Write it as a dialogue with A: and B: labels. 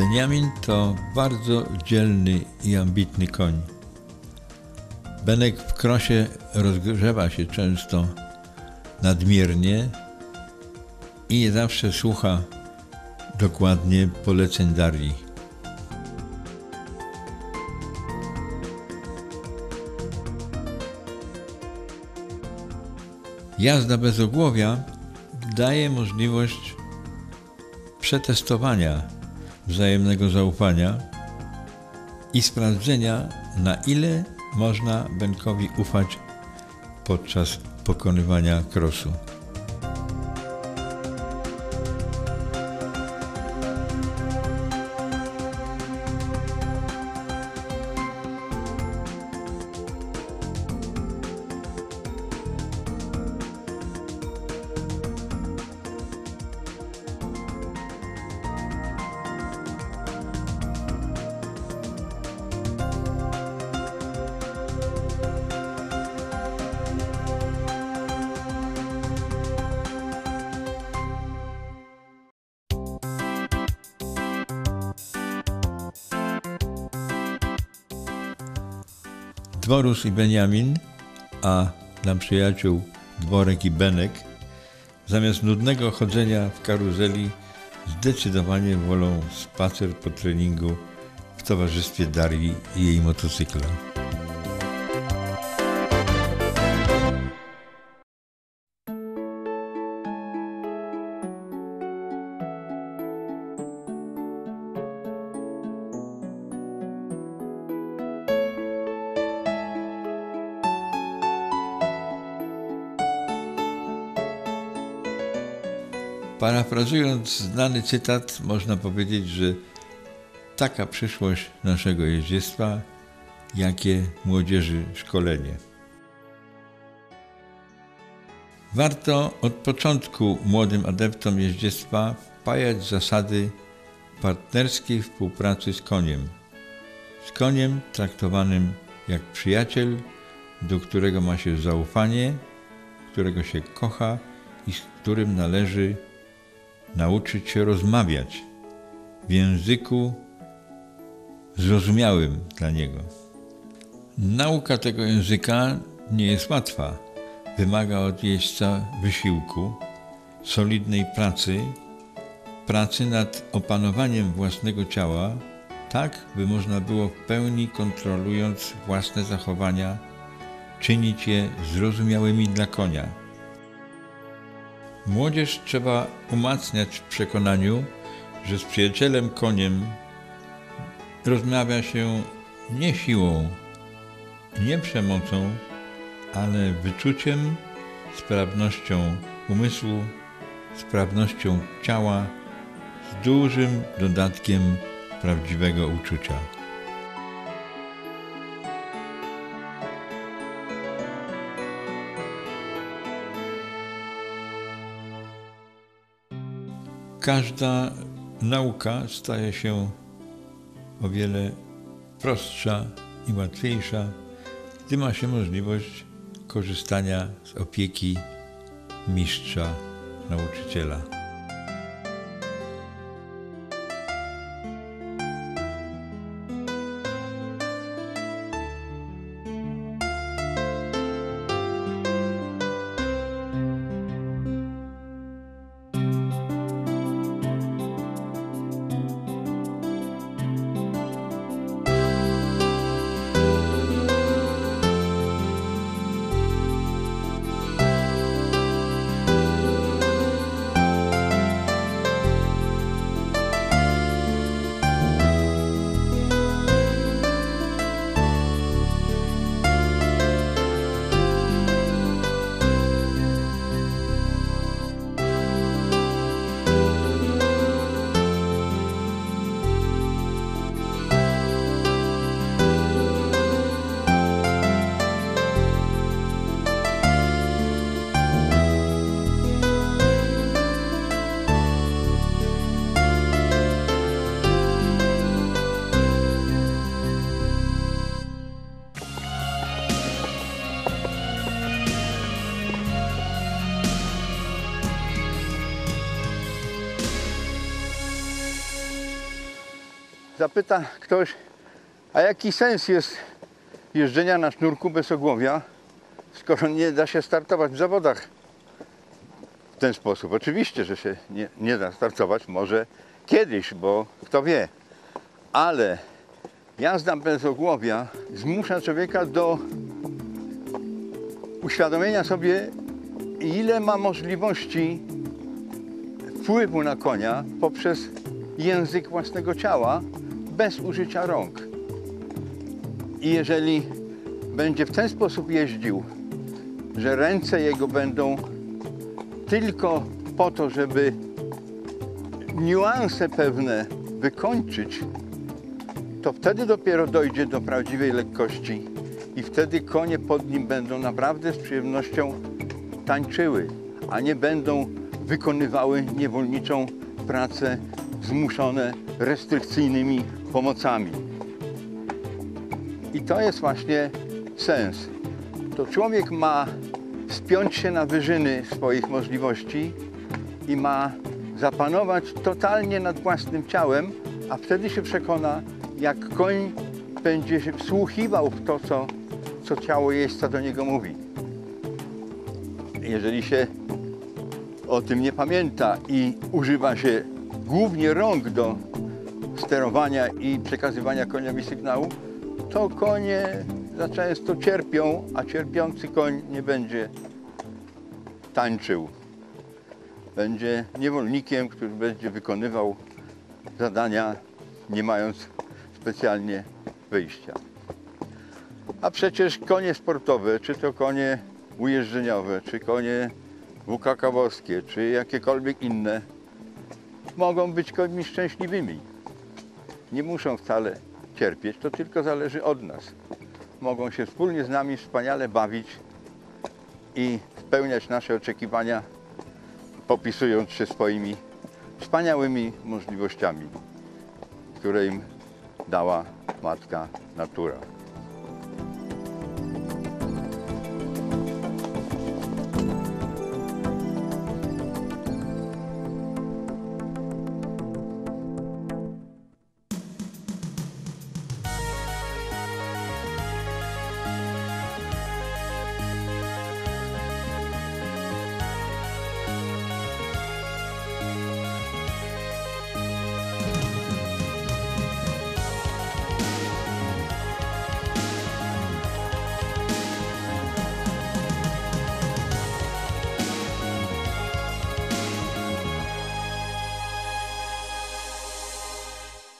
A: Beniamin to bardzo dzielny i ambitny koń. Benek w krosie rozgrzewa się często nadmiernie i nie zawsze słucha dokładnie poleceń Darii. Jazda bez ogłowia daje możliwość przetestowania wzajemnego zaufania i sprawdzenia, na ile można Benkowi ufać podczas pokonywania krosu. Dworus i Beniamin, a dla przyjaciół Dworek i Benek, zamiast nudnego chodzenia w karuzeli, zdecydowanie wolą spacer po treningu w towarzystwie Darii i jej motocykla. Parafrazując znany cytat, można powiedzieć, że taka przyszłość naszego jeździectwa, jakie młodzieży szkolenie. Warto od początku młodym adeptom jeździectwa wpajać zasady partnerskiej współpracy z koniem. Z koniem traktowanym jak przyjaciel, do którego ma się zaufanie, którego się kocha i z którym należy nauczyć się rozmawiać w języku zrozumiałym dla niego. Nauka tego języka nie jest łatwa. Wymaga od jeźdźca wysiłku, solidnej pracy, pracy nad opanowaniem własnego ciała, tak by można było w pełni kontrolując własne zachowania, czynić je zrozumiałymi dla konia Młodzież trzeba umacniać w przekonaniu, że z przyjacielem koniem rozmawia się nie siłą, nie przemocą, ale wyczuciem, sprawnością umysłu, sprawnością ciała, z dużym dodatkiem prawdziwego uczucia. Każda nauka staje się o wiele prostsza i łatwiejsza, gdy ma się możliwość korzystania z opieki mistrza, nauczyciela.
B: Zapyta ktoś, a jaki sens jest jeżdżenia na sznurku bez ogłowia, skoro nie da się startować w zawodach w ten sposób? Oczywiście, że się nie, nie da startować, może kiedyś, bo kto wie. Ale jazda bez ogłowia zmusza człowieka do uświadomienia sobie, ile ma możliwości wpływu na konia poprzez język własnego ciała bez użycia rąk. I jeżeli będzie w ten sposób jeździł, że ręce jego będą tylko po to, żeby niuanse pewne wykończyć, to wtedy dopiero dojdzie do prawdziwej lekkości i wtedy konie pod nim będą naprawdę z przyjemnością tańczyły, a nie będą wykonywały niewolniczą pracę zmuszone restrykcyjnymi pomocami. I to jest właśnie sens. To człowiek ma spiąć się na wyżyny swoich możliwości i ma zapanować totalnie nad własnym ciałem, a wtedy się przekona, jak koń będzie się wsłuchiwał w to, co, co ciało jeźdźca do niego mówi. Jeżeli się o tym nie pamięta i używa się głównie rąk do sterowania i przekazywania koniowi sygnału, to konie za często cierpią, a cierpiący koń nie będzie tańczył. Będzie niewolnikiem, który będzie wykonywał zadania, nie mając specjalnie wyjścia. A przecież konie sportowe, czy to konie ujeżdżeniowe, czy konie wukakawowskie, czy jakiekolwiek inne, mogą być końmi szczęśliwymi. Nie muszą wcale cierpieć, to tylko zależy od nas. Mogą się wspólnie z nami wspaniale bawić i spełniać nasze oczekiwania, popisując się swoimi wspaniałymi możliwościami, które im dała matka natura.